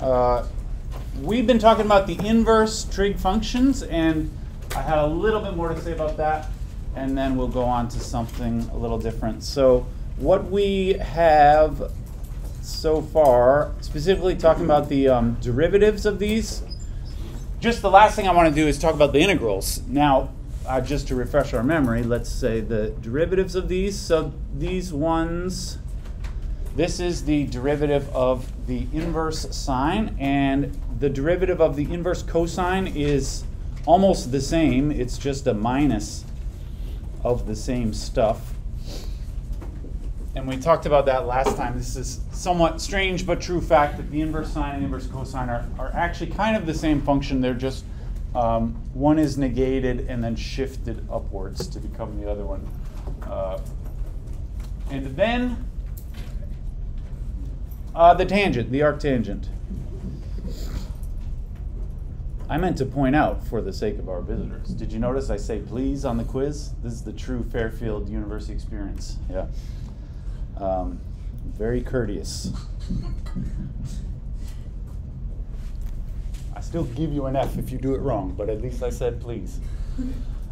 Uh, we've been talking about the inverse trig functions, and I had a little bit more to say about that, and then we'll go on to something a little different. So, what we have so far, specifically talking about the um, derivatives of these, just the last thing I want to do is talk about the integrals. Now, uh, just to refresh our memory, let's say the derivatives of these. So, these ones. This is the derivative of the inverse sine, and the derivative of the inverse cosine is almost the same. It's just a minus of the same stuff. And we talked about that last time. This is somewhat strange but true fact that the inverse sine and inverse cosine are, are actually kind of the same function. They're just um, one is negated and then shifted upwards to become the other one. Uh, and then uh, the tangent, the arctangent. I meant to point out, for the sake of our visitors, did you notice I say please on the quiz? This is the true Fairfield University experience. Yeah. Um, very courteous. I still give you an F if you do it wrong, but at least I said please.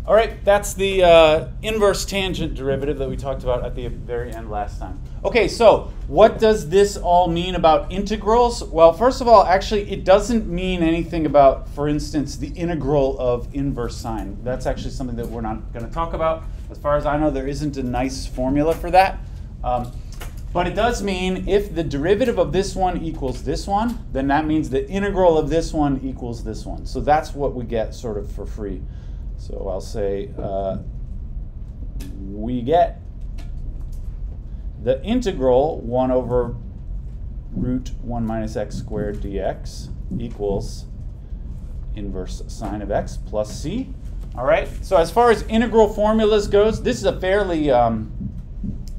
All right, that's the uh, inverse tangent derivative that we talked about at the very end last time. Okay, so what does this all mean about integrals? Well, first of all, actually, it doesn't mean anything about, for instance, the integral of inverse sine. That's actually something that we're not going to talk about. As far as I know, there isn't a nice formula for that. Um, but it does mean if the derivative of this one equals this one, then that means the integral of this one equals this one. So that's what we get sort of for free. So I'll say uh, we get the integral 1 over root 1 minus x squared dx equals inverse sine of x plus c. All right, so as far as integral formulas goes, this is a fairly, um,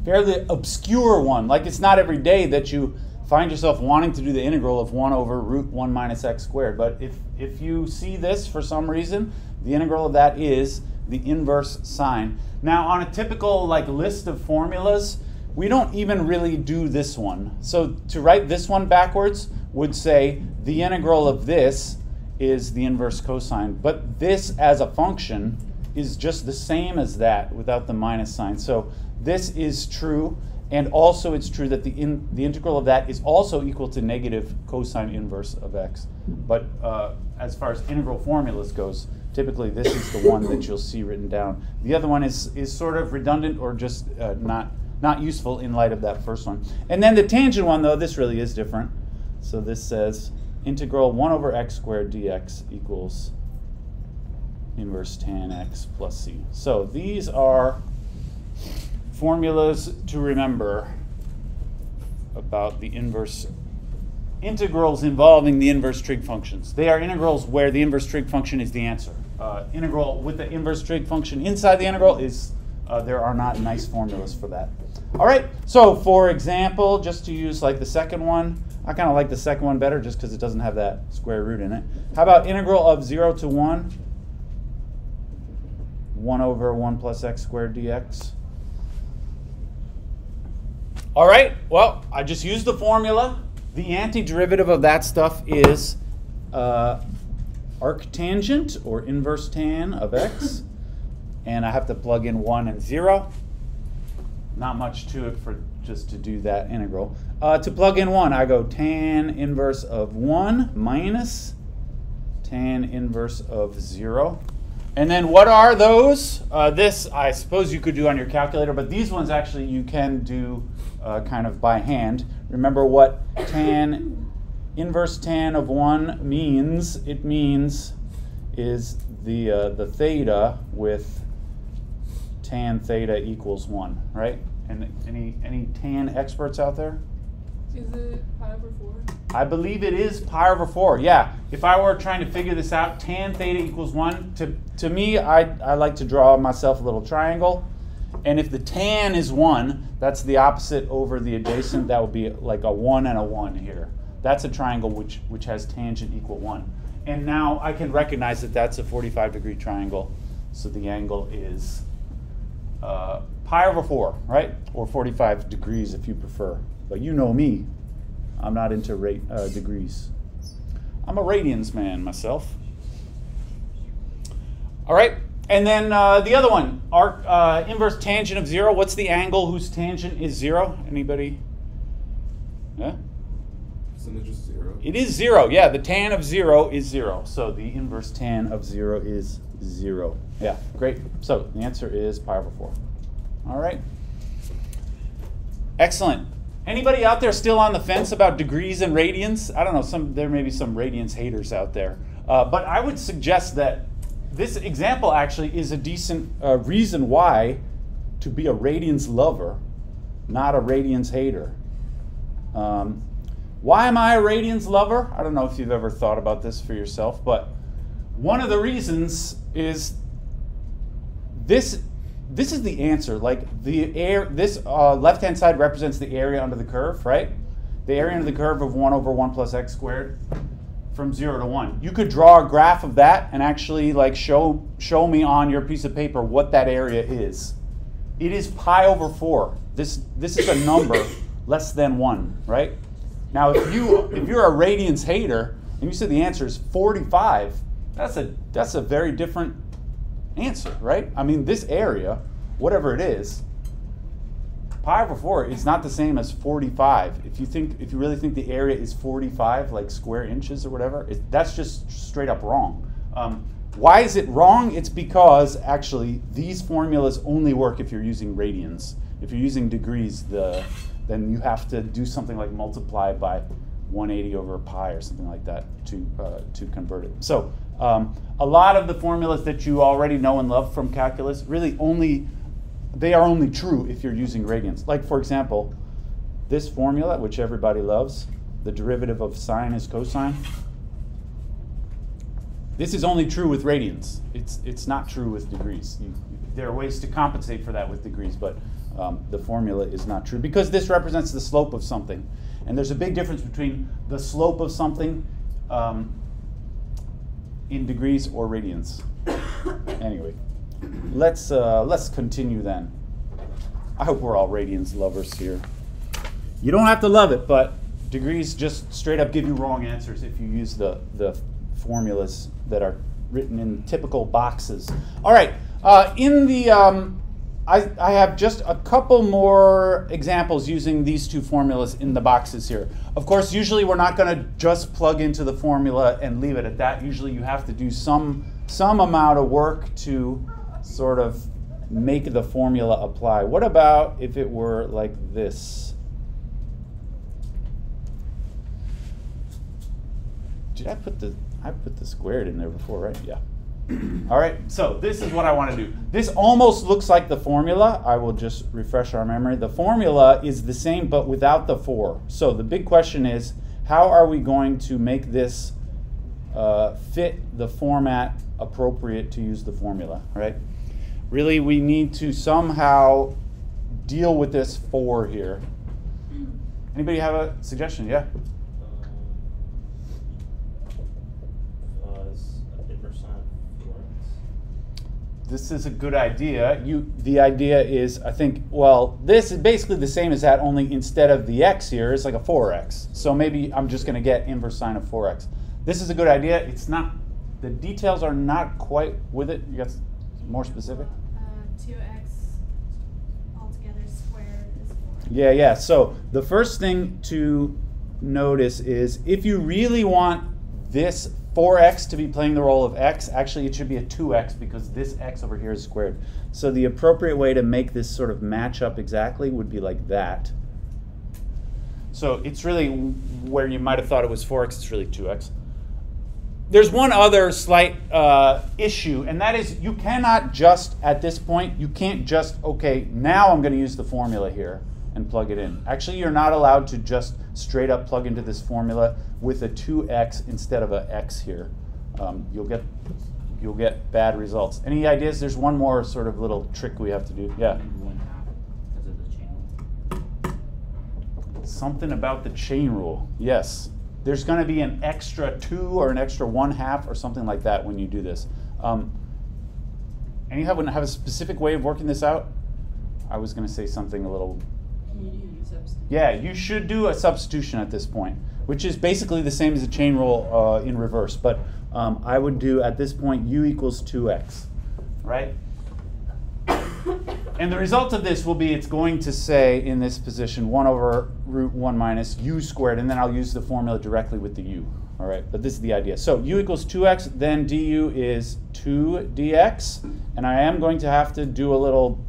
fairly obscure one. Like it's not every day that you find yourself wanting to do the integral of 1 over root 1 minus x squared. But if, if you see this for some reason, the integral of that is the inverse sine. Now, on a typical like list of formulas, we don't even really do this one. So to write this one backwards would say the integral of this is the inverse cosine. But this as a function is just the same as that without the minus sign. So this is true. And also it's true that the, in, the integral of that is also equal to negative cosine inverse of x. But uh, as far as integral formulas goes, typically this is the one that you'll see written down. The other one is, is sort of redundant or just uh, not, not useful in light of that first one. And then the tangent one, though, this really is different. So this says integral 1 over x squared dx equals inverse tan x plus c. So these are formulas to remember about the inverse integrals involving the inverse trig functions. They are integrals where the inverse trig function is the answer. Uh, integral with the inverse trig function inside the integral is, uh, there are not nice formulas for that. All right, so for example, just to use like the second one, I kind of like the second one better just because it doesn't have that square root in it. How about integral of 0 to 1? 1 over 1 plus x squared dx. All right, well, I just used the formula. The antiderivative of that stuff is uh, arctangent, or inverse tan of x. and I have to plug in 1 and 0. Not much to it for just to do that integral. Uh, to plug in 1, I go tan inverse of 1 minus tan inverse of 0. And then what are those? Uh, this, I suppose you could do on your calculator, but these ones actually you can do uh, kind of by hand. Remember what tan, inverse tan of 1 means? It means is the, uh, the theta with tan theta equals 1, right? And any, any tan experts out there? Is it pi over 4? I believe it is pi over 4. Yeah. If I were trying to figure this out, tan theta equals 1. To, to me, I, I like to draw myself a little triangle. And if the tan is 1, that's the opposite over the adjacent. That would be like a 1 and a 1 here. That's a triangle which, which has tangent equal 1. And now I can recognize that that's a 45 degree triangle. So the angle is pi over 4, right? Or 45 degrees if you prefer. But you know me. I'm not into rate uh, degrees. I'm a radians man myself. All right, and then uh, the other one, arc uh, inverse tangent of zero. What's the angle whose tangent is zero? Anybody? Yeah. Isn't it just zero? It is zero. Yeah, the tan of zero is zero. So the inverse tan of zero is zero. Yeah, great. So the answer is pi over four. All right. Excellent. Anybody out there still on the fence about degrees and radians? I don't know. Some there may be some radians haters out there, uh, but I would suggest that this example actually is a decent uh, reason why to be a radians lover, not a radians hater. Um, why am I a radians lover? I don't know if you've ever thought about this for yourself, but one of the reasons is this this is the answer. Like the air, this uh, left hand side represents the area under the curve, right? The area under the curve of 1 over 1 plus x squared from 0 to 1. You could draw a graph of that and actually like show show me on your piece of paper what that area is. It is pi over 4. This this is a number less than 1, right? Now if you if you're a radians hater and you said the answer is 45, that's a that's a very different answer, right? I mean, this area, whatever it is, pi over 4 is not the same as 45. If you think, if you really think the area is 45, like square inches or whatever, it, that's just straight up wrong. Um, why is it wrong? It's because actually these formulas only work if you're using radians. If you're using degrees, the then you have to do something like multiply by 180 over pi or something like that to uh, to convert it. So um, a lot of the formulas that you already know and love from calculus really only they are only true if you're using radians. Like for example, this formula, which everybody loves, the derivative of sine is cosine. This is only true with radians. It's it's not true with degrees. You, there are ways to compensate for that with degrees, but um, the formula is not true because this represents the slope of something. And there's a big difference between the slope of something um, in degrees or radians. anyway, let's uh, let's continue then. I hope we're all radians lovers here. You don't have to love it, but degrees just straight up give you wrong answers if you use the the formulas that are written in typical boxes. All right, uh, in the um, I, I have just a couple more examples using these two formulas in the boxes here. Of course, usually we're not going to just plug into the formula and leave it at that. Usually you have to do some, some amount of work to sort of make the formula apply. What about if it were like this? Did I put the, I put the squared in there before, right? Yeah. All right, so this is what I want to do. This almost looks like the formula. I will just refresh our memory. The formula is the same but without the 4. So the big question is, how are we going to make this uh, fit the format appropriate to use the formula, right? Really, we need to somehow deal with this 4 here. Anybody have a suggestion? Yeah? This is a good idea. You, the idea is, I think, well, this is basically the same as that, only instead of the x here, it's like a 4x. So maybe I'm just going to get inverse sine of 4x. This is a good idea. It's not, the details are not quite with it. You got more specific? Uh, 2x altogether squared is 4. Yeah, yeah. So the first thing to notice is if you really want this 4x to be playing the role of x, actually it should be a 2x because this x over here is squared. So the appropriate way to make this sort of match up exactly would be like that. So it's really where you might have thought it was 4x, it's really 2x. There's one other slight uh, issue, and that is you cannot just, at this point, you can't just, okay, now I'm going to use the formula here and plug it in. Actually, you're not allowed to just straight up plug into this formula with a 2x instead of a x here. Um, you'll get you'll get bad results. Any ideas? There's one more sort of little trick we have to do. Yeah. Something about the chain rule. Yes. There's going to be an extra two or an extra one half or something like that when you do this. Um, you have, have a specific way of working this out? I was going to say something a little Yeah, you should do a substitution at this point. which is basically the same as a chain rule uh, in reverse. But um, I would do at this point u equals 2x, right? And the result of this will be it's going to say in this position 1 over root 1 minus u squared, and then I'll use the formula directly with the u. All right, but this is the idea. So u equals 2x, then du is 2 dx, and I am going to have to do a little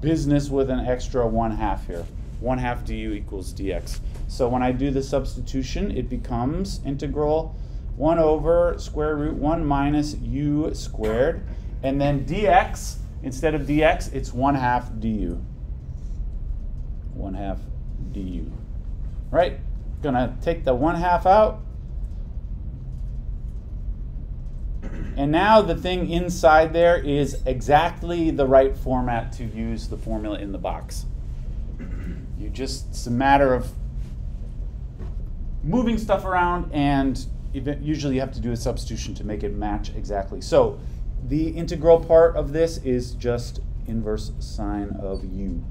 business with an extra 1 half here. 1 half du equals dx. So when I do the substitution, it becomes integral 1 over square root 1 minus u squared, and then dx, instead of dx, it's 1 half du. 1 half du. Right? Gonna take the 1 half out. And now the thing inside there is exactly the right format to use the formula in the box. You just, it's a matter of moving stuff around and usually you have to do a substitution to make it match exactly. So the integral part of this is just inverse sine of u.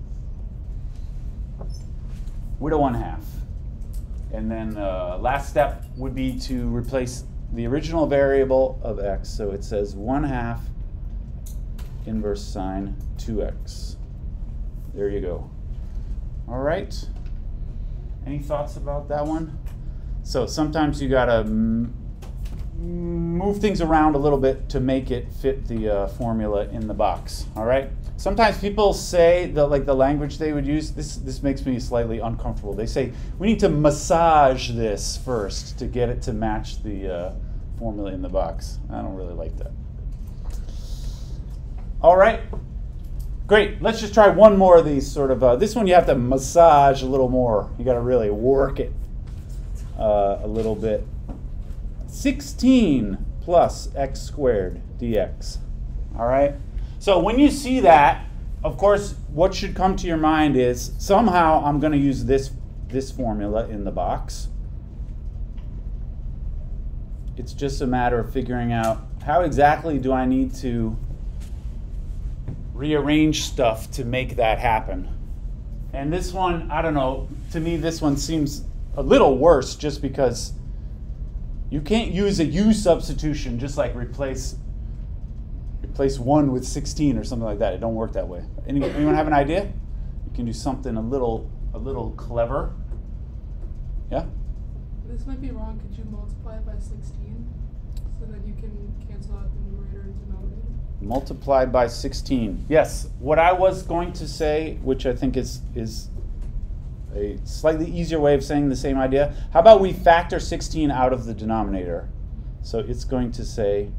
A 1 half. And then uh, last step would be to replace the original variable of x. So it says 1 half inverse sine 2x. There you go. All right. Any thoughts about that one? So sometimes you got to move things around a little bit to make it fit the uh, formula in the box. All right. Sometimes people say that like the language they would use. This this makes me slightly uncomfortable. They say we need to massage this first to get it to match the uh, formula in the box. I don't really like that. All right. Great. Let's just try one more of these sort of. Uh, this one you have to massage a little more. You got to really work it uh, a little bit. 16 plus x squared dx. All right? So when you see that, of course, what should come to your mind is somehow I'm going to use this, this formula in the box. It's just a matter of figuring out how exactly do I need to rearrange stuff to make that happen. And this one, I don't know, to me this one seems a little worse just because you can't use a u substitution just like replace replace 1 with 16 or something like that. It don't work that way. Anyone, anyone have an idea? You can do something a little a little clever. Yeah? This might be wrong. Could you multiply by 16 so that you can cancel out the numerator and denominator? Multiplied by 16. Yes. What I was going to say, which I think is is a slightly easier way of saying the same idea. How about we factor 16 out of the denominator? So it's going to say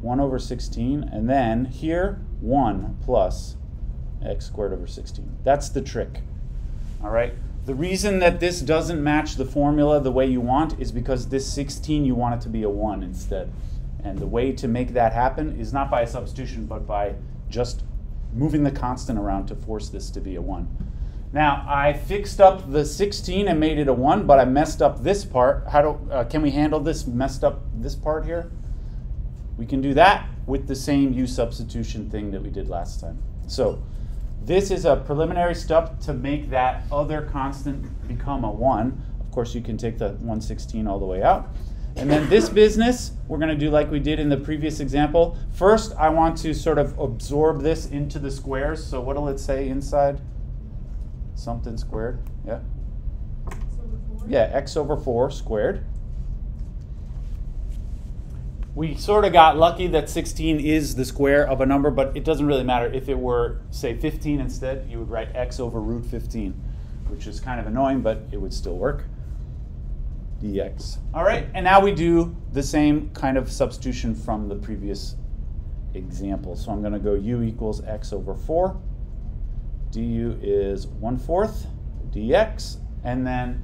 1 over 16, and then here, 1 plus x squared over 16. That's the trick. All right? The reason that this doesn't match the formula the way you want is because this 16 you want it to be a 1 instead. And the way to make that happen is not by a substitution, but by just moving the constant around to force this to be a 1. Now, I fixed up the 16 and made it a 1, but I messed up this part. How do, uh, can we handle this messed up this part here? We can do that with the same u substitution thing that we did last time. So this is a preliminary step to make that other constant become a 1. Of course, you can take the 116 all the way out. And then this business, we're going to do like we did in the previous example. First, I want to sort of absorb this into the squares. So what will it say inside? Something squared. Yeah. Yeah, x over 4 squared. We sort of got lucky that 16 is the square of a number, but it doesn't really matter. If it were, say, 15 instead, you would write x over root 15, which is kind of annoying, but it would still work. dx. All right, and now we do the same kind of substitution from the previous example. So I'm going to go u equals x over 4 du is 1 fourth dx, and then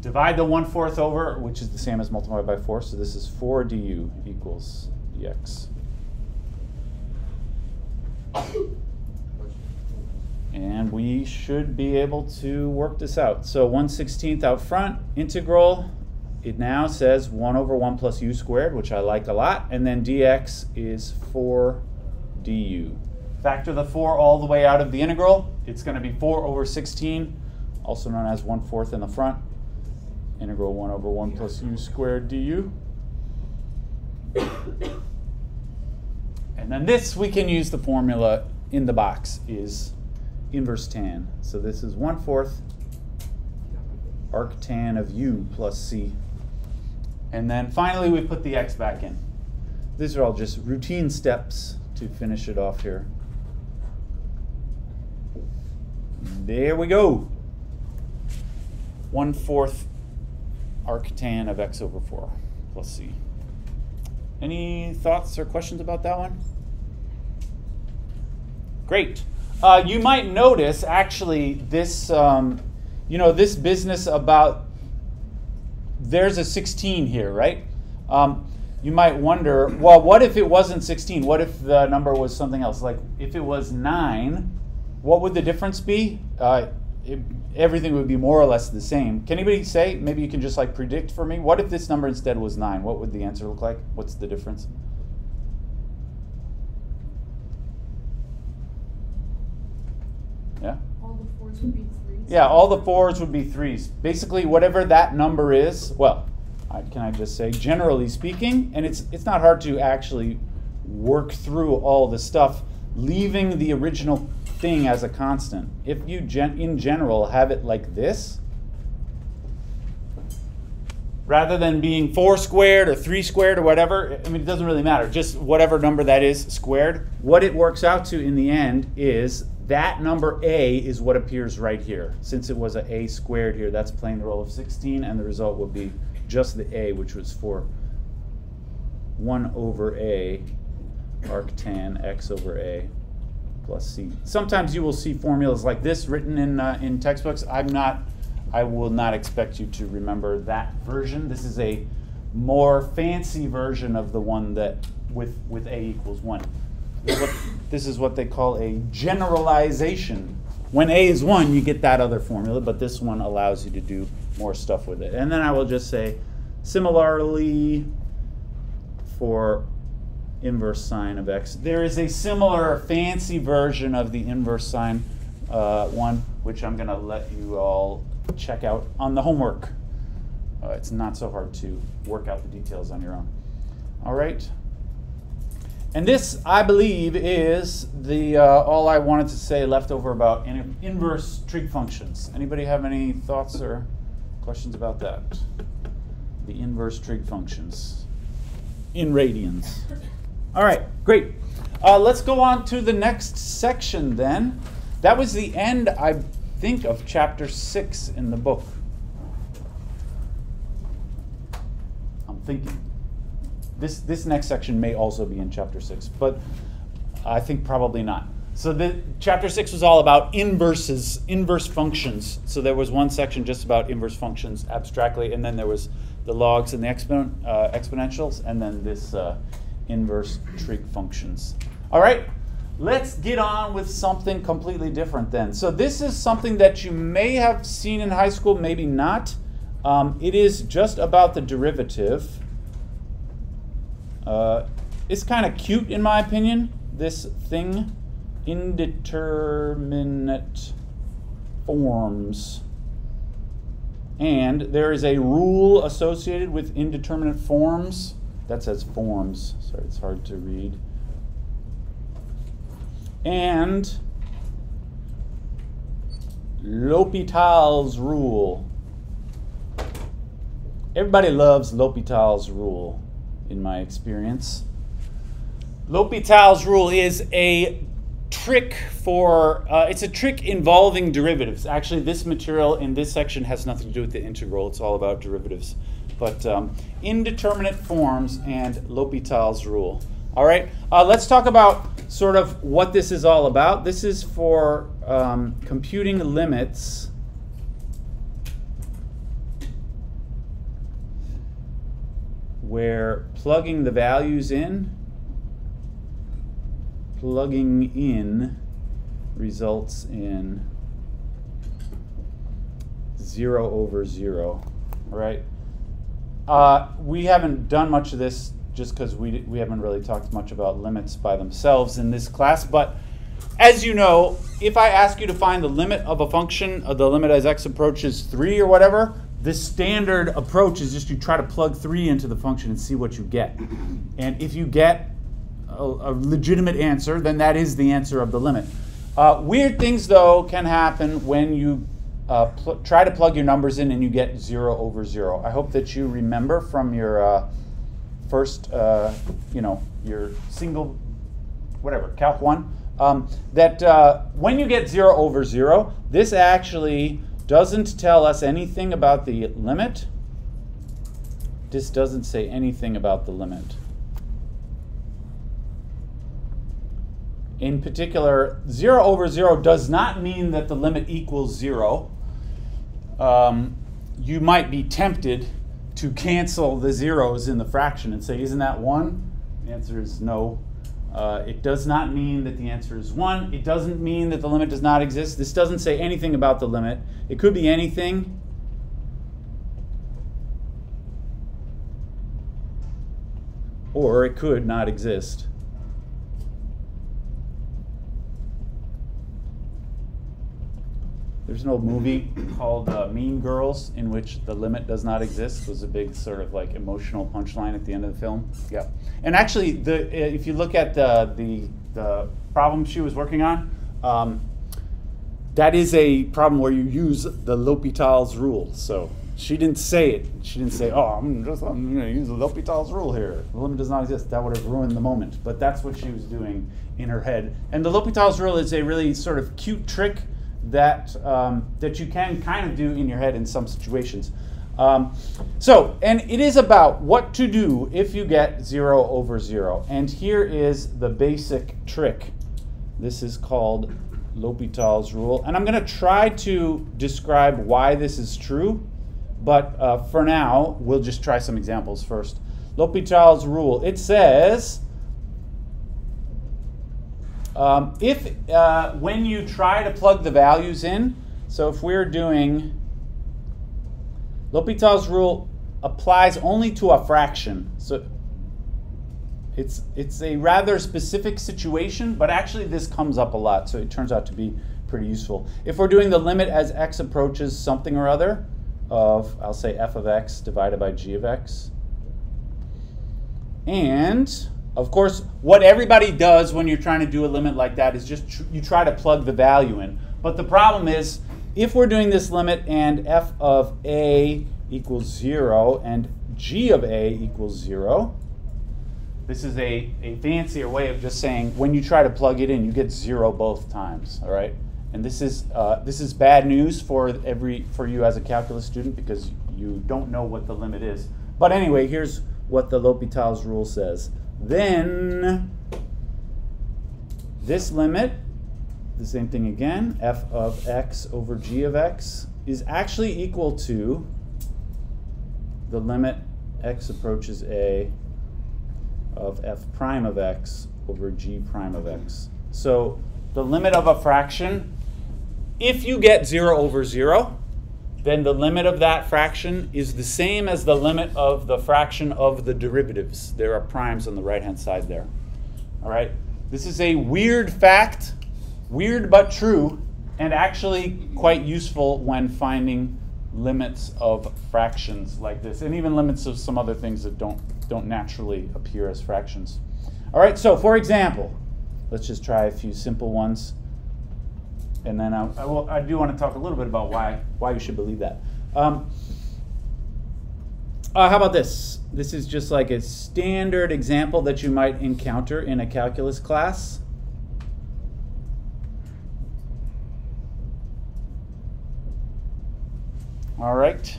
divide the 1 fourth over, which is the same as multiplied by 4, so this is 4 du equals dx. And we should be able to work this out. So 1 16th out front, integral, it now says 1 over 1 plus u squared, which I like a lot, and then dx is 4 du. Factor the 4 all the way out of the integral. It's going to be 4 over 16, also known as 1 fourth in the front. integral 1 over 1 plus u squared du. And then this, we can use the formula in the box, is inverse tan. So this is 1 fourth arc tan of u plus c. And then finally, we put the x back in. These are all just routine steps to finish it off here. There we go. 1 fourth arc tan of x over 4 plus c. Any thoughts or questions about that one? Great. Uh, you might notice actually this, um, you know, this business about there's a 16 here, right? Um, you might wonder, well, what if it wasn't 16? What if the number was something else? Like if it was 9, what would the difference be? Uh, it, everything would be more or less the same. Can anybody say? Maybe you can just like predict for me. What if this number instead was 9? What would the answer look like? What's the difference? Yeah? All the fours would be threes. Yeah, all the fours would be threes. Basically, whatever that number is, well, I, can I just say, generally speaking, and it's it's not hard to actually work through all the stuff, leaving the original thing as a constant. If you gen- in general have it like this, rather than being four squared or three squared or whatever, I mean, it doesn't really matter. Just whatever number that is squared. What it works out to in the end is that number a is what appears right here. Since it was a a squared here, that's playing the role of 16, and the result will be just the a, which was 4. 1 over a arc tan x over a plus c. Sometimes you will see formulas like this written in, uh, in textbooks. I'm not, I will not expect you to remember that version. This is a more fancy version of the one that with, with a equals 1. This is, what, they call a generalization. When a is 1, you get that other formula, but this one allows you to do more stuff with it. And then I will just say, similarly, for inverse sine of x. There is a similar fancy version of the inverse sine uh, one, which I'm going to let you all check out on the homework. Uh, it's not so hard to work out the details on your own. All right. And this, I believe, is the uh, all I wanted to say left over about in inverse trig functions. Anybody have any thoughts or questions about that? The inverse trig functions in radians. All right, great. Uh, let's go on to the next section then. That was the end, I think, of chapter six in the book. I'm thinking. This, this next section may also be in chapter six, but I think probably not. So the chapter six was all about inverses, inverse functions. So there was one section just about inverse functions abstractly, and then there was the logs and the exponent, uh, exponentials, and then this uh, inverse trig functions. All right, let's get on with something completely different then. So this is something that you may have seen in high school, maybe not. Um, it is just about the derivative. Uh, it's kind of cute in my opinion, this thing, indeterminate forms. And there is a rule associated with indeterminate forms. That says forms. Sorry, it's hard to read. And L'Hopital's rule. Everybody loves L'Hopital's rule, in my experience. L'Hopital's rule is a trick for, uh, it's a trick involving derivatives. Actually, this material in this section has nothing to do with the integral, it's all about derivatives. But um, indeterminate forms and L'Hopital's rule. All right, uh, let's talk about sort of what this is all about. This is for um, computing limits. Where plugging the values in, plugging in results in 0 over 0, right? Uh, we haven't done much of this just because we, we haven't really talked much about limits by themselves in this class. But as you know, if I ask you to find the limit of a function, of the limit as x approaches 3 or whatever, the standard approach is just you try to plug 3 into the function and see what you get. And if you get a, a legitimate answer, then that is the answer of the limit. Uh, weird things, though, can happen when you uh, pl- try to plug your numbers in and you get 0 over 0. I hope that you remember from your uh, first, uh, you know, your single, whatever, Calc 1, um, that uh, when you get 0 over 0, this actually doesn't tell us anything about the limit. This doesn't say anything about the limit. In particular, 0 over 0 does not mean that the limit equals 0. Um, you might be tempted to cancel the zeros in the fraction and say, isn't that 1? The answer is no. Uh, it does not mean that the answer is 1. It doesn't mean that the limit does not exist. This doesn't say anything about the limit. It could be anything. Or it could not exist. There's an old movie called uh, Mean Girls in which the limit does not exist was a big sort of like emotional punchline at the end of the film. Yeah, and actually, the if you look at the the, the problem she was working on, um, that is a problem where you use the L'Hopital's rule. So she didn't say it. She didn't say, "Oh, I'm just I'm going to use the L'Hopital's rule here." The limit does not exist. That would have ruined the moment. But that's what she was doing in her head. And the L'Hopital's rule is a really sort of cute trick that um, that you can kind of do in your head in some situations. Um, so, and it is about what to do if you get 0 over 0. And here is the basic trick. This is called L'Hopital's rule. And I'm going to try to describe why this is true, but uh, for now, we'll just try some examples first. L'Hopital's rule, it says um, if uh, when you try to plug the values in, so if we're doing L'Hopital's rule applies only to a fraction. So it's it's a rather specific situation, but actually this comes up a lot, so it turns out to be pretty useful. If we're doing the limit as x approaches something or other of I'll say f of x divided by g of x, and of course, what everybody does when you're trying to do a limit like that is just tr- you try to plug the value in. But the problem is, if we're doing this limit and f of a equals 0 and g of a equals 0, this is a, a fancier way of just saying when you try to plug it in, you get 0 both times, all right? And this is, uh, this is bad news for, every, for you as a calculus student because you don't know what the limit is. But anyway, here's what the L'Hopital's rule says then this limit, the same thing again, f of x over g of x, is actually equal to the limit x approaches a of f prime of x over g prime of x. So the limit of a fraction, if you get 0 over 0, then the limit of that fraction is the same as the limit of the fraction of the derivatives. There are primes on the right-hand side there. All right? This is a weird fact, weird but true, and actually quite useful when finding limits of fractions like this, and even limits of some other things that don't, don't naturally appear as fractions. All right, so for example, let's just try a few simple ones and then I, I, will, I, do want to talk a little bit about why why you should believe that. Um, uh, how about this? This is just like a standard example that you might encounter in a calculus class. All right.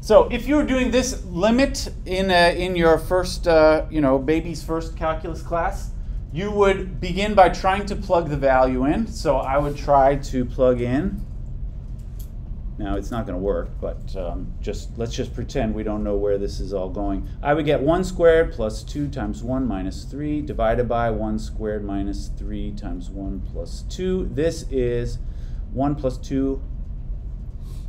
So if you were doing this limit in, a, in your first, uh, you know, baby's first calculus class, you would begin by trying to plug the value in. So I would try to plug in. Now it's not going to work, but um, just let's just pretend we don't know where this is all going. I would get 1 squared plus 2 times 1 minus 3 divided by 1 squared minus 3 times 1 plus 2. This is 1 plus 2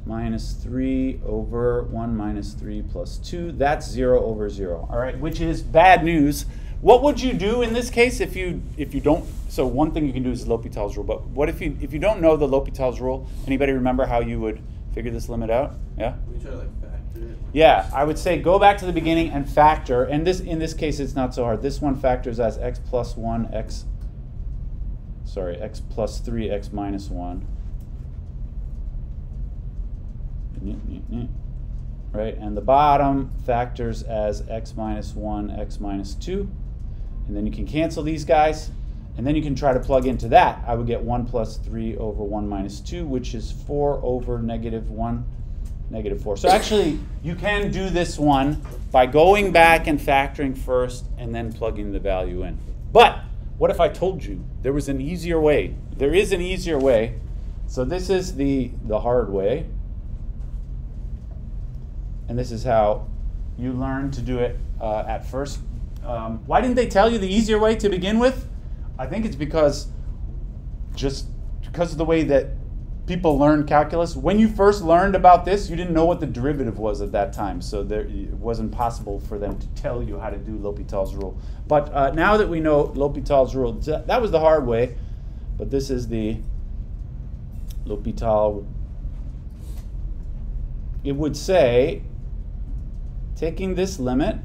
minus 3 over 1 minus 3 plus 2. That's 0 over 0, all right, which is bad news What would you do in this case if you if you don't? So one thing you can do is L'Hopital's rule. But what if you if you don't know the L'Hopital's rule? Anybody remember how you would figure this limit out? Yeah. We try to like factor it. Yeah, I would say go back to the beginning and factor. And this in this case, it's not so hard. This one factors as x plus one, x. Sorry, x plus three, x minus one. Right, and the bottom factors as x minus one, x minus two. And then you can cancel these guys. And then you can try to plug into that. I would get 1 plus 3 over 1 minus 2, which is 4 over negative 1, negative 4. So actually, you can do this one by going back and factoring first and then plugging the value in. But what if I told you there was an easier way? There is an easier way. So this is the, the hard way. And this is how you learn to do it uh, at first. Um, why didn't they tell you the easier way to begin with? I think it's because just because of the way that people learn calculus. When you first learned about this, you didn't know what the derivative was at that time, so there, it wasn't possible for them to tell you how to do L'Hopital's rule. But uh, now that we know L'Hopital's rule, that was the hard way, but this is the L'Hopital. It would say, taking this limit,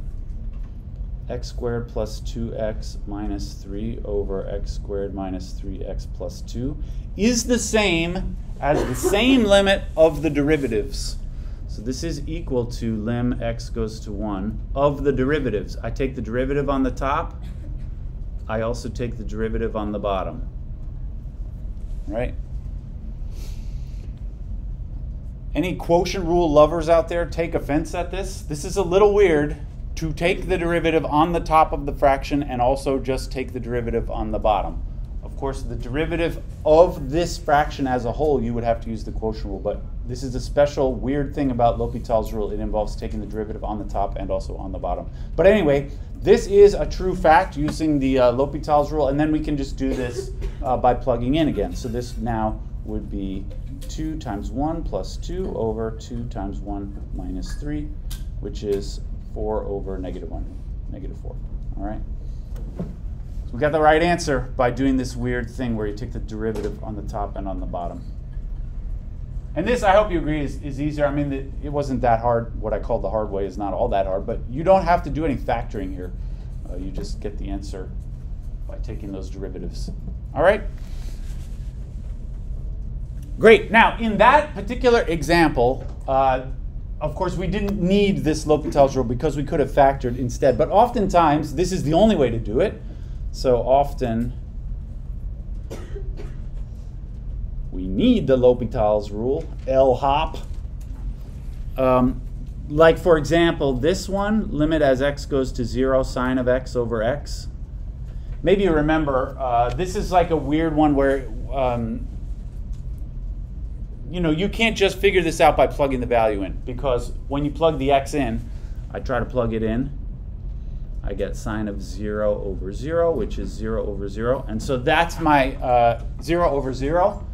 x squared plus 2x minus 3 over x squared minus 3x plus 2 is the same as the same limit of the derivatives. So this is equal to lim x goes to 1 of the derivatives. I take the derivative on the top. I also take the derivative on the bottom. Right? Any quotient rule lovers out there take offense at this? This is a little weird to take the derivative on the top of the fraction and also just take the derivative on the bottom. Of course, the derivative of this fraction as a whole, you would have to use the quotient rule, but this is a special weird thing about L'Hopital's rule. It involves taking the derivative on the top and also on the bottom. But anyway, this is a true fact using the uh, L'Hopital's rule, and then we can just do this uh, by plugging in again. So this now would be 2 times 1 plus 2 over 2 times 1 minus 3, which is 4 over negative 1, negative 4. All right? So we got the right answer by doing this weird thing where you take the derivative on the top and on the bottom. And this, I hope you agree, is, is easier. I mean, it, it wasn't that hard. What I called the hard way is not all that hard, but you don't have to do any factoring here. Uh, you just get the answer by taking those derivatives. All right? Great. Now, in that particular example, uh, of course, we didn't need this L'Hopital's rule because we could have factored instead. But oftentimes, this is the only way to do it. So often, we need the L'Hopital's rule, L-hop. Um, like, for example, this one, limit as x goes to 0, sine of x over x. Maybe you remember, uh, this is like a weird one where um, you know, you can't just figure this out by plugging the value in because when you plug the x in, I try to plug it in, I get sine of 0 over 0, which is 0 over 0. And so that's my uh, 0 over 0,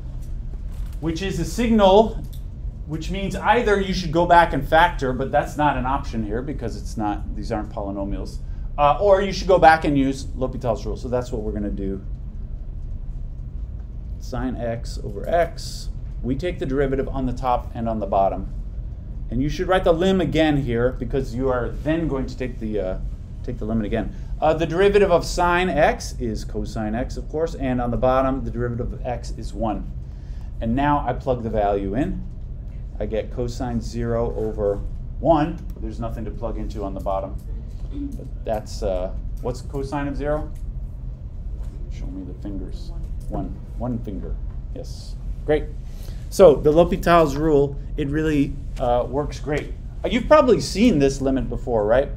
which is a signal, which means either you should go back and factor, but that's not an option here because it's not, these aren't polynomials, uh, or you should go back and use L'Hopital's rule. So that's what we're going to do. Sine x over x we take the derivative on the top and on the bottom. And you should write the lim again here because you are then going to take the, uh, take the limit again. Uh, the derivative of sine x is cosine x, of course, and on the bottom, the derivative of x is 1. And now I plug the value in. I get cosine 0 over 1. There's nothing to plug into on the bottom. But that's, uh, what's cosine of 0? Show me the fingers. One, one finger. Yes. Great. So the L'Hopital's rule, it really uh, works great. Uh, you've probably seen this limit before, right?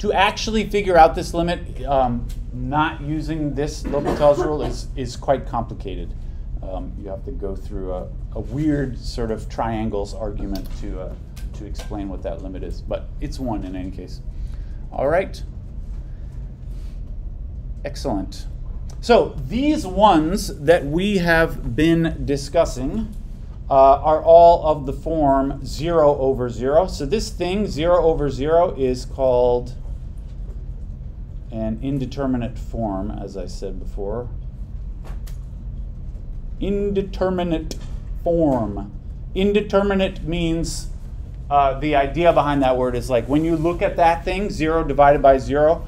To actually figure out this limit, um, not using this L'Hopital's rule is, is quite complicated. Um, you have to go through a, a, weird sort of triangles argument to, uh, to explain what that limit is, but it's one in any case. All right. Excellent. So these ones that we have been discussing uh, are all of the form 0 over 0. So this thing, 0 over 0, is called an indeterminate form, as I said before. Indeterminate form. Indeterminate means uh, the idea behind that word is like when you look at that thing, zero divided by zero,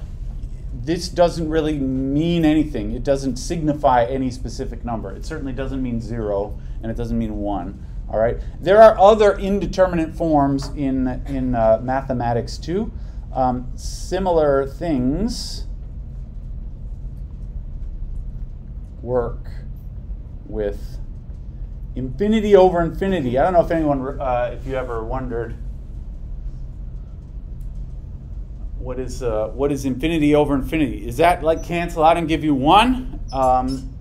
this doesn't really mean anything. It doesn't signify any specific number. It certainly doesn't mean zero, and it doesn't mean one. All right. There are other indeterminate forms in in uh, mathematics too. Um, similar things work with infinity over infinity. I don't know if anyone, uh, if you ever wondered what is uh, what is infinity over infinity? Is that like cancel out and give you one, um,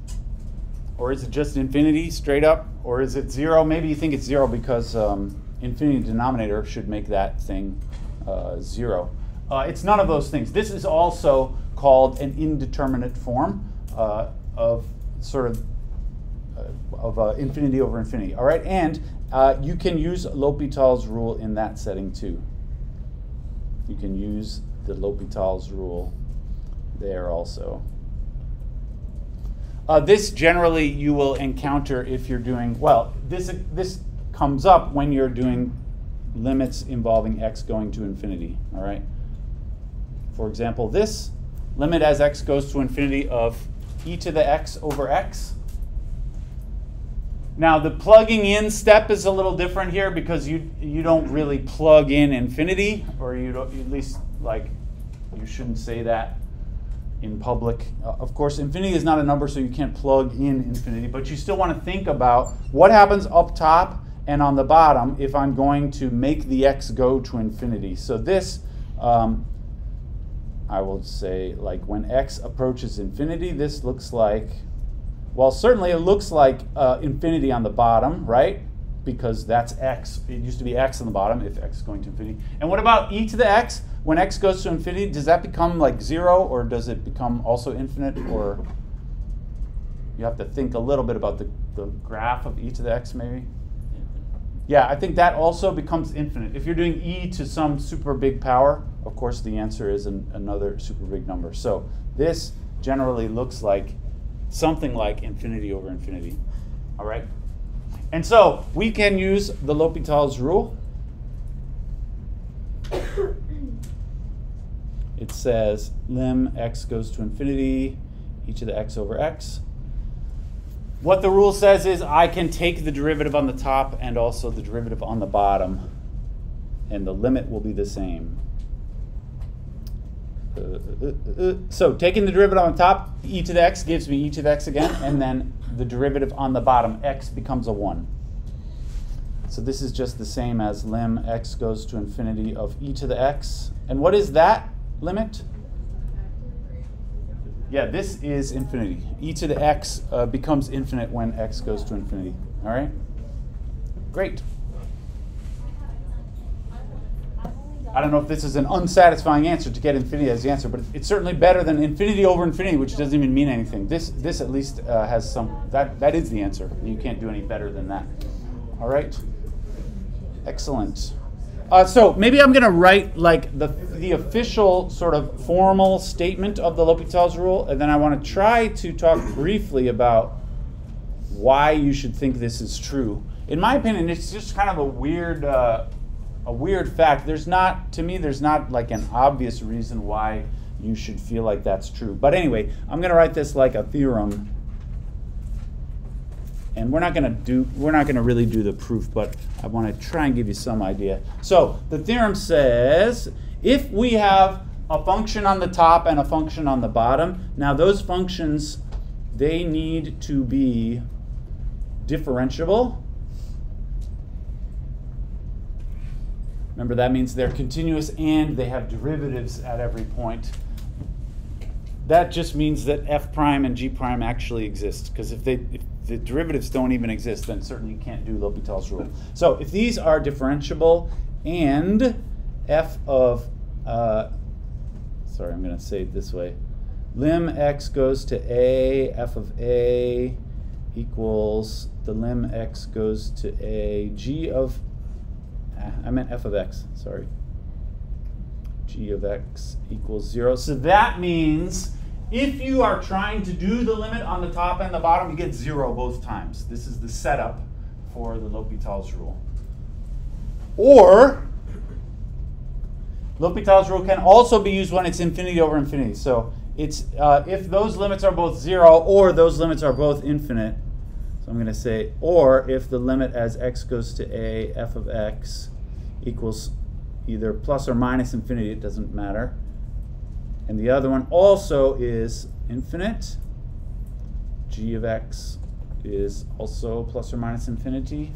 or is it just infinity straight up, or is it zero? Maybe you think it's zero because um, infinity denominator should make that thing uh, zero. Uh, it's none of those things. This is also called an indeterminate form uh, of sort of uh, of uh, infinity over infinity. All right, and you can use L'Hopital's rule in that setting too. You can use the L'Hopital's rule there also. Uh, this generally you will encounter if you're doing, well, this, this comes up when you're doing limits involving x going to infinity, all right? For example, this limit as x goes to infinity of e to the x over x. Now the plugging in step is a little different here because you you don't really plug in infinity, or you don't at least like you shouldn't say that in public. Uh, of course, infinity is not a number, so you can't plug in infinity, but you still want to think about what happens up top and on the bottom if I'm going to make the x go to infinity. So this, um, I will say, like when x approaches infinity, this looks like, well, certainly it looks like uh, infinity on the bottom, right? Because that's x. It used to be x on the bottom if x is going to infinity. And what about e to the x? when x goes to infinity, does that become like zero or does it become also infinite? Or you have to think a little bit about the, the graph of e to the x maybe? Yeah, I think that also becomes infinite. If you're doing e to some super big power, of course the answer is an, another super big number. So this generally looks like something like infinity over infinity. All right? And so we can use the L'Hopital's rule it says lim x goes to infinity, e to the x over x. What the rule says is I can take the derivative on the top and also the derivative on the bottom, and the limit will be the same. So taking the derivative on top, e to the x gives me e to the x again, and then the derivative on the bottom, x becomes a 1. So this is just the same as lim x goes to infinity of e to the x. And what is that? limit? Yeah, this is infinity. e to the x uh, becomes infinite when x goes to infinity. All right? Great. I don't know if this is an unsatisfying answer to get infinity as the answer, but it's certainly better than infinity over infinity, which doesn't even mean anything. This, this at least uh, has some, that, that is the answer. You can't do any better than that. All right? Excellent. Uh, so maybe I'm going to write like the, the official sort of formal statement of the L'Hopital's rule, and then I want to try to talk briefly about why you should think this is true. In my opinion, it's just kind of a weird, uh, a weird fact. There's not, to me, there's not like an obvious reason why you should feel like that's true. But anyway, I'm going to write this like a theorem and we're not going to do we're not going to really do the proof but i want to try and give you some idea so the theorem says if we have a function on the top and a function on the bottom now those functions they need to be differentiable remember that means they're continuous and they have derivatives at every point that just means that f prime and g prime actually exist because if they if the derivatives don't even exist, then certainly you can't do L'Hopital's rule. So if these are differentiable and f of, uh, sorry, I'm going to say it this way, lim x goes to a, f of a equals the lim x goes to a, g of, I meant f of x, sorry. g of x equals 0. So that means if you are trying to do the limit on the top and the bottom, you get 0 both times. This is the setup for the L'Hopital's rule. Or L'Hopital's rule can also be used when it's infinity over infinity. So it's uh, if those limits are both 0 or those limits are both infinite. So I'm going to say or if the limit as x goes to a f of x equals either plus or minus infinity, it doesn't matter. And the other one also is infinite. g of x is also plus or minus infinity.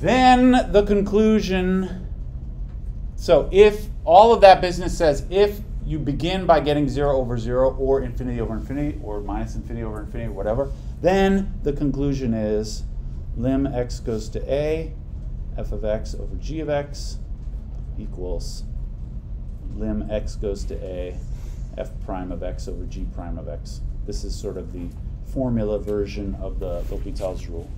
Then the conclusion, so if all of that business says if you begin by getting 0 over 0 or infinity over infinity or minus infinity over infinity, whatever, then the conclusion is lim x goes to a, f of x over g of x equals lim x goes to a, f prime of x over g prime of x. This is sort of the formula version of the L'Hopital's rule.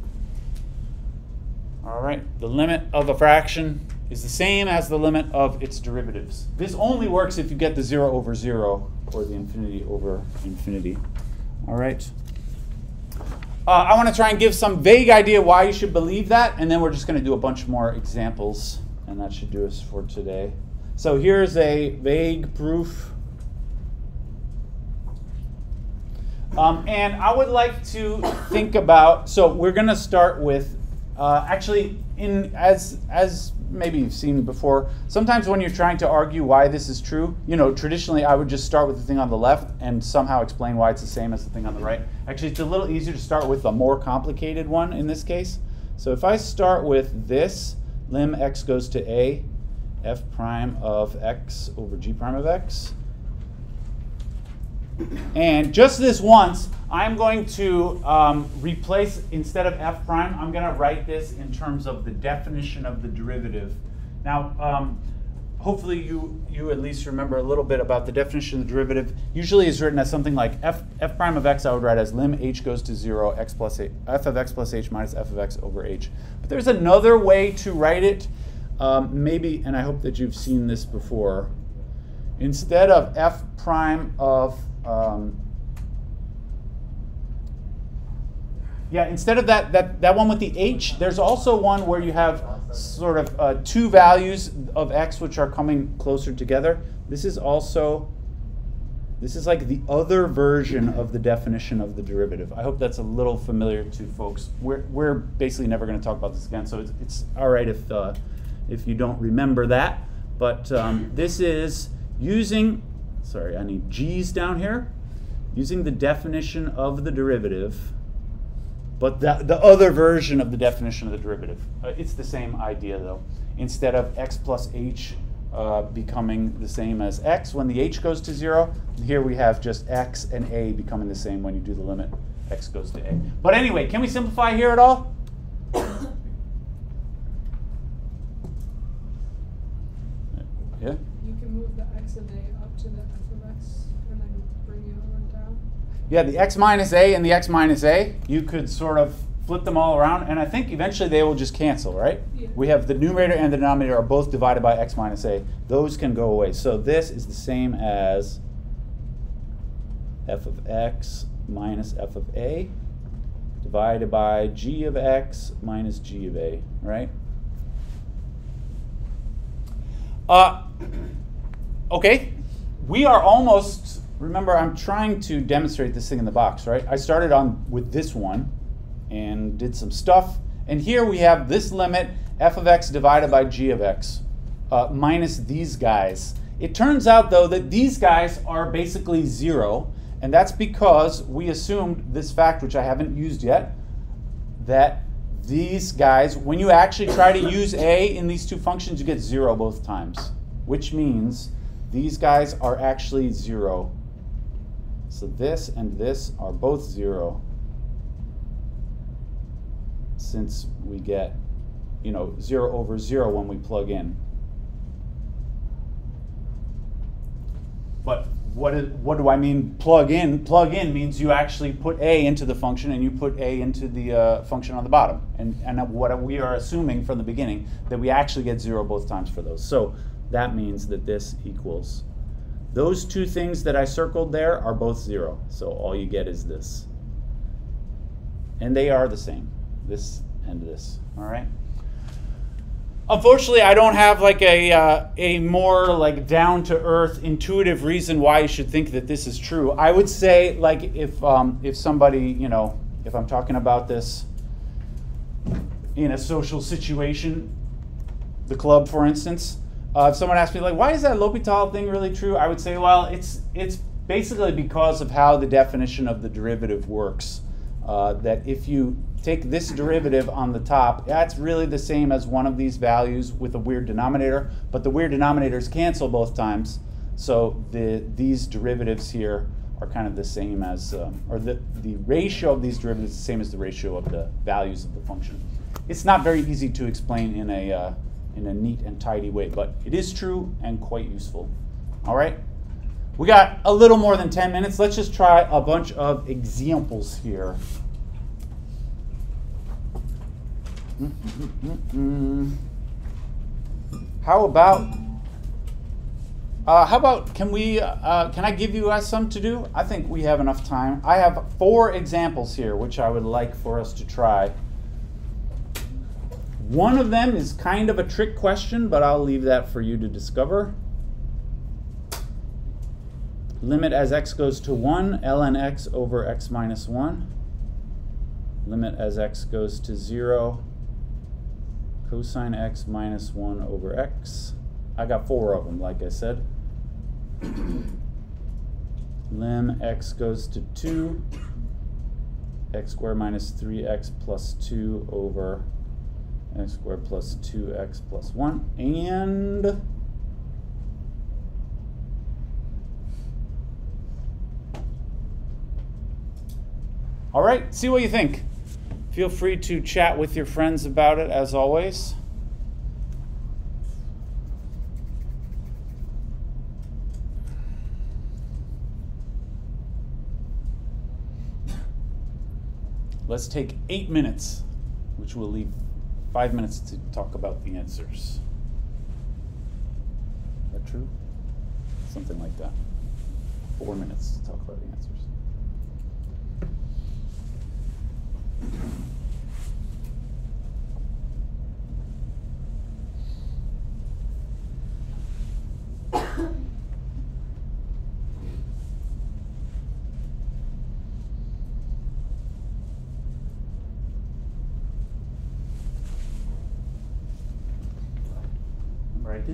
All right, the limit of a fraction is the same as the limit of its derivatives. This only works if you get the 0 over 0 or the infinity over infinity. All right. Uh, I want to try and give some vague idea why you should believe that, and then we're just going to do a bunch more examples, and that should do us for today. So here's a vague proof. Um, and I would like to think about, so we're going to start with uh, actually, in as as maybe you've seen before, sometimes when you're trying to argue why this is true, you know, traditionally I would just start with the thing on the left and somehow explain why it's the same as the thing on the right. Actually, it's a little easier to start with the more complicated one in this case. So if I start with this, lim x goes to a, f prime of x over g prime of x. And just this once, I'm going to um, replace, instead of f prime, I'm going to write this in terms of the definition of the derivative. Now, um, hopefully you, you at least remember a little bit about the definition of the derivative. Usually is written as something like f, f prime of x I would write as lim h goes to 0, x plus a, f of x plus h minus f of x over h. But there's another way to write it, um, maybe, and I hope that you've seen this before. Instead of f prime of um, yeah, instead of that, that, that one with the h, there's also one where you have sort of uh, two values of x which are coming closer together. This is also, this is like the other version of the definition of the derivative. I hope that's a little familiar to folks. We're, we're basically never going to talk about this again, so it's, it's all right if, uh, if you don't remember that. But um, this is using sorry, I need g's down here, using the definition of the derivative, but the, the other version of the definition of the derivative. Uh, it's the same idea though. Instead of x plus h uh, becoming the same as x when the h goes to zero, here we have just x and a becoming the same when you do the limit x goes to a. But anyway, can we simplify here at all? yeah? You can move the x and a up to the f of x and then bring the other one down. Yeah, the x minus a and the x minus a, you could sort of flip them all around, and I think eventually they will just cancel, right? Yeah. We have the numerator and the denominator are both divided by x minus a. Those can go away. So this is the same as f of x minus f of a divided by g of x minus g of a, right? Uh, okay, we are almost, remember I'm trying to demonstrate this thing in the box, right? I started on with this one and did some stuff. And here we have this limit, f of x divided by g of x, uh, minus these guys. It turns out though that these guys are basically zero, and that's because we assumed this fact, which I haven't used yet, that these guys, when you actually try to use a in these two functions, you get zero both times, which means these guys are actually zero. So this and this are both zero since we get, you know, zero over zero when we plug in. But what is, what do I mean plug in? Plug in means you actually put a into the function and you put a into the uh, function on the bottom. And, and what we are assuming from the beginning that we actually get zero both times for those. So that means that this equals those two things that I circled there are both zero. So all you get is this. And they are the same, this and this, all right? Unfortunately, I don't have like a, uh, a more like down to earth intuitive reason why you should think that this is true. I would say like if, um, if somebody, you know, if I'm talking about this in a social situation, the club, for instance, uh, if someone asked me like, why is that L'Hopital thing really true? I would say, well, it's it's basically because of how the definition of the derivative works. Uh, that if you take this derivative on the top, that's really the same as one of these values with a weird denominator, but the weird denominators cancel both times. So the these derivatives here are kind of the same as, um, or the, the ratio of these derivatives is the same as the ratio of the values of the function. It's not very easy to explain in a, uh, in a neat and tidy way, but it is true and quite useful. All right? We got a little more than 10 minutes. Let's just try a bunch of examples here. How about uh, how about can we uh, can I give you guys some to do? I think we have enough time. I have four examples here which I would like for us to try. One of them is kind of a trick question, but I'll leave that for you to discover. Limit as x goes to 1, ln x over x minus 1. Limit as x goes to 0, cosine x minus 1 over x. I got four of them, like I said. Lim x goes to 2, x squared minus 3x plus 2 over x squared plus 2x plus 1. And all right, see what you think. Feel free to chat with your friends about it as always. Let's take eight minutes, which will leave five minutes to talk about the answers. Is that true? Something like that. Four minutes to talk about the answers.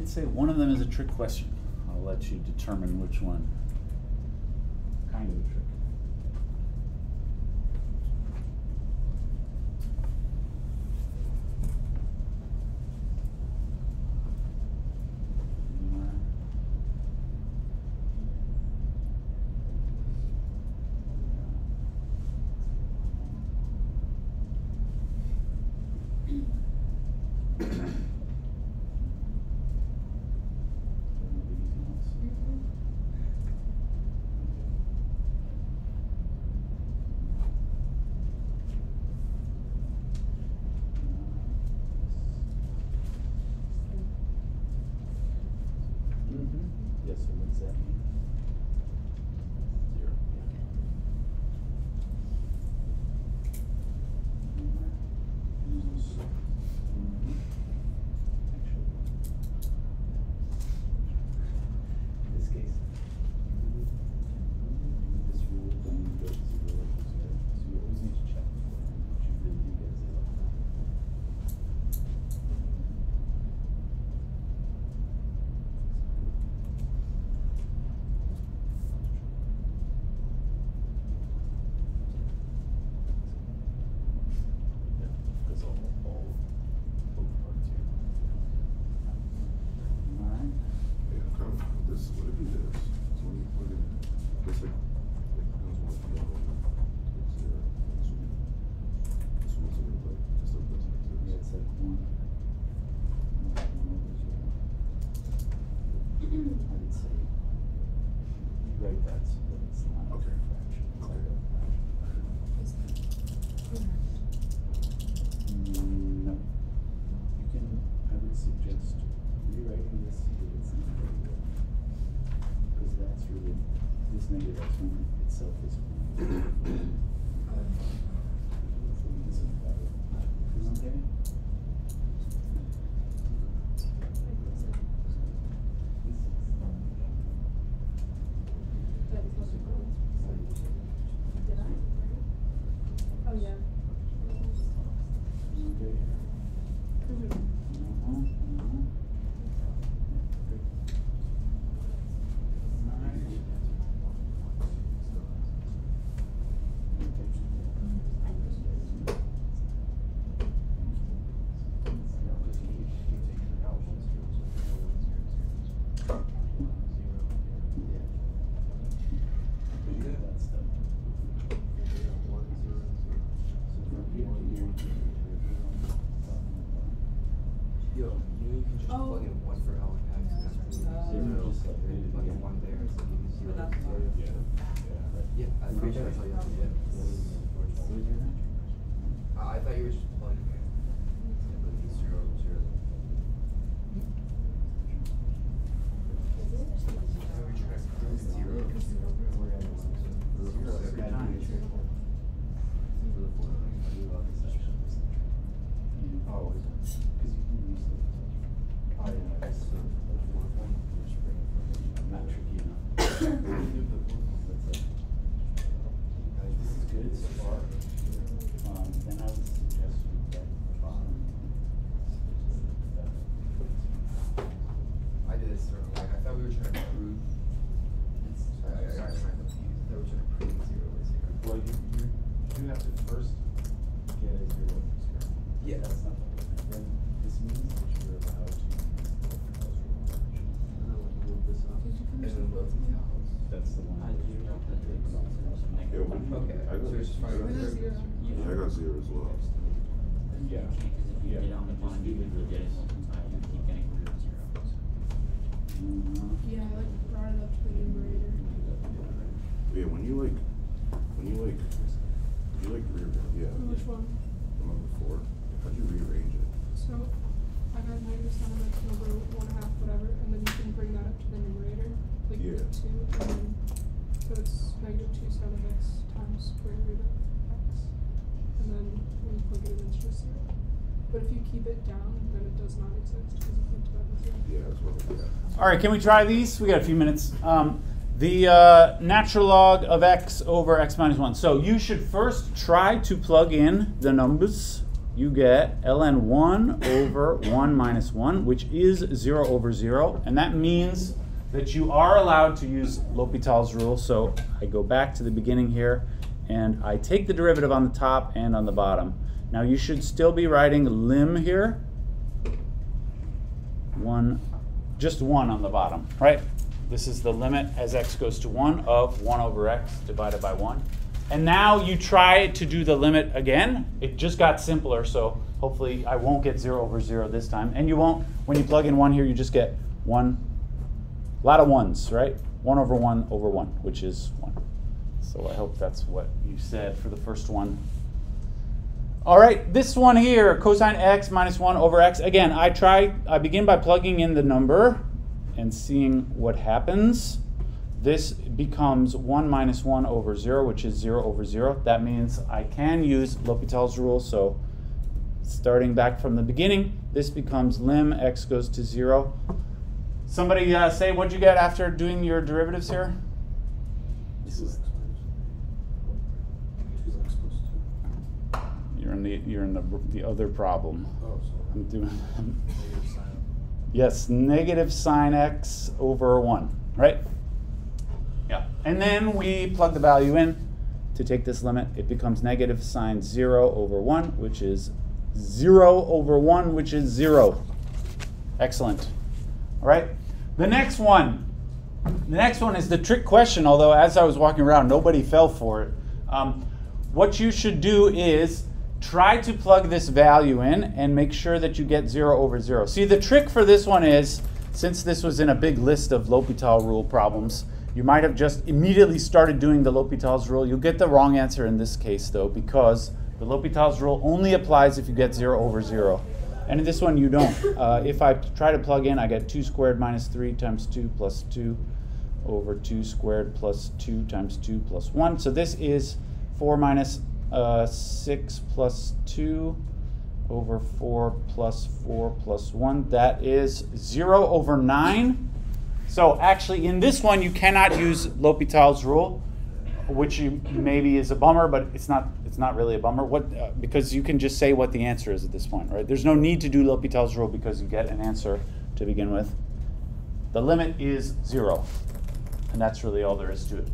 Did say one of them is a trick question. I'll let you determine which one. Kind of a trick. Zero, just like and plug in one there, so you use zero. that's zero. Yeah. Yeah, I'm pretty sure that's how you have to do it. Uh, I thought you were just plugging in. Yeah, but these zero, zero. I thought we were trying to prove zero. Zero every time. Oh, because you can use the. Oh, yeah, that's so. Not tricky enough. That's it. This is good so far. Um, then I would suggest you get the bottom. I did this wrong, like, I thought we were trying to prove. I, I, I got kind of confused, I thought we were trying to prove zero is zero. Well, you, you, you have to first get a zero over zero. Yeah. That's not the whole thing. Then this means that you're allowed to use the proposal function. Did you And finish then the low vote? cows. That's the one. I do that not think takes so. off. Yeah, when- Okay, I so got- it's just fine. It is zero. Yeah, I got zero as well. Yeah. Because if you Yeah. get on the bond, you would get it multiplied, you keep getting rid of zeros. Mhm. Yeah, I like brought it up to the numerator. Yeah, when you like, when you like, you like rear, yeah. Which one? Number four, how'd you rearrange it? So, I got negative sine of x over one half, whatever, and then you can bring that up to the numerator, like Yeah. two, and then, so it's negative two sine of x times square root of x. And then when you plug it in, it's just zero. But if you keep it down, then it does not exist, because it flipped that as zero. Yeah, that's what, yeah. All right, can we try these? We got a few minutes. Um, the uh, natural log of x over x minus 1. So you should first try to plug in the numbers. You get ln 1 over 1 minus 1, which is 0 over 0. And that means that you are allowed to use L'Hopital's rule. So I go back to the beginning here, and I take the derivative on the top and on the bottom. Now you should still be writing lim here. One just 1 on the bottom, right? This is the limit as x goes to 1 of 1 over x divided by 1. And now you try to do the limit again. It just got simpler, so hopefully I won't get 0 over 0 this time. And you won't, when you plug in 1 here, you just get 1, a lot of 1s, right? 1 over 1 over 1, which is 1. So I hope that's what you said for the first one. All right, this one here, cosine x minus 1 over x. Again, I try, I begin by plugging in the number and seeing what happens. This becomes 1 minus 1 over 0, which is 0 over 0. That means I can use L'Hopital's rule. So starting back from the beginning, this becomes lim x goes to 0. Somebody uh, say what'd you get after doing your derivatives here? This is Two x plus two. you're in the you're in the, the other problem. Oh, I'm doing Yes, negative sine x over 1, right? Yeah. And then we plug the value in to take this limit. It becomes negative sine 0 over 1, which is 0 over 1, which is 0. Excellent. All right. The next one. The next one is the trick question, although as I was walking around, nobody fell for it. Um, what you should do is try to plug this value in and make sure that you get 0 over 0. See, the trick for this one is, since this was in a big list of L'Hopital rule problems, You might have just immediately started doing the L'Hopital's rule. You'll get the wrong answer in this case, though, because the L'Hopital's rule only applies if you get 0 over 0. And in this one, you don't. Uh, if I try to plug in, I get 2 squared minus 3 times 2 plus 2 over 2 squared plus 2 times 2 plus 1. So this is 4 minus uh, 6 plus 2 over 4 plus 4 plus 1. That is 0 over 9. So actually, in this one, you cannot use L'Hopital's rule, which you, maybe is a bummer, but it's not. It's not really a bummer. What uh, because you can just say what the answer is at this point, right? There's no need to do L'Hopital's rule because you get an answer to begin with. The limit is zero, and that's really all there is to it.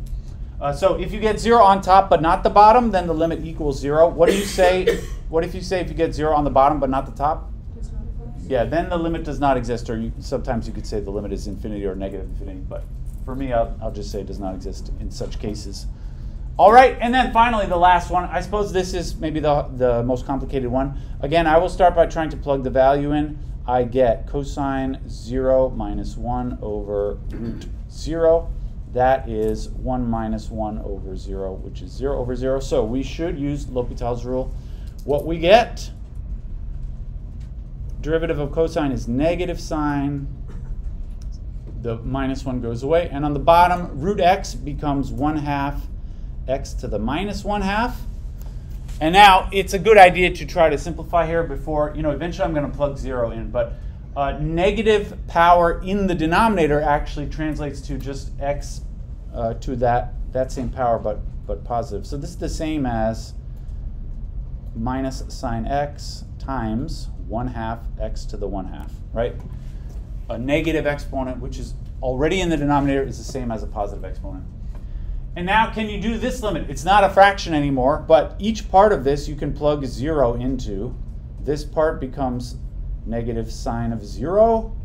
Uh, so if you get zero on top but not the bottom, then the limit equals zero. What do you say? what if you say if you get zero on the bottom but not the top? Yeah, then the limit does not exist, or you, sometimes you could say the limit is infinity or negative infinity, but for me, I'll, I'll just say it does not exist in such cases. All right, and then finally, the last one. I suppose this is maybe the, the most complicated one. Again, I will start by trying to plug the value in. I get cosine 0 minus 1 over root 0. That is 1 minus 1 over 0, which is 0 over 0. So we should use L'Hopital's rule. What we get derivative of cosine is negative sine. The minus 1 goes away. And on the bottom, root x becomes 1 half x to the minus 1 half. And now it's a good idea to try to simplify here before, you know, eventually I'm going to plug 0 in. But uh, negative power in the denominator actually translates to just x uh, to that, that same power, but, but positive. So this is the same as minus sine x times 1 half x to the 1 half, right? A negative exponent, which is already in the denominator, is the same as a positive exponent. And now, can you do this limit? It's not a fraction anymore, but each part of this you can plug 0 into. This part becomes negative sine of 0,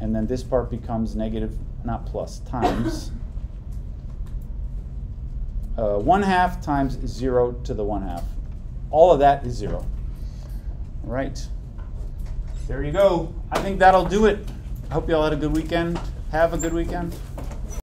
and then this part becomes negative, not plus, times uh, 1 half times 0 to the 1 half. All of that is 0. All right. There you go. I think that'll do it. I hope you all had a good weekend. Have a good weekend.